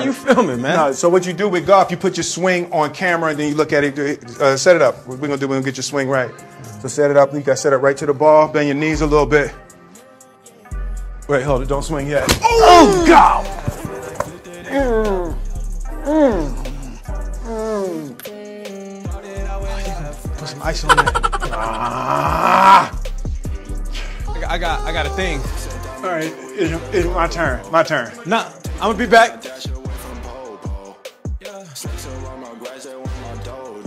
How you filming, man? No, so what you do with golf, you put your swing on camera and then you look at it. Uh, set it up. What we're gonna do, we're gonna get your swing right. So set it up. You gotta set it right to the ball. Bend your knees a little bit. Wait, hold it. Don't swing yet. Oh, God! Put some ice on that. Ah! I got, I got, I got a thing. All right, it's, it's my turn. My turn. Nah, I'm gonna be back. Six around, my grass, they want my dough.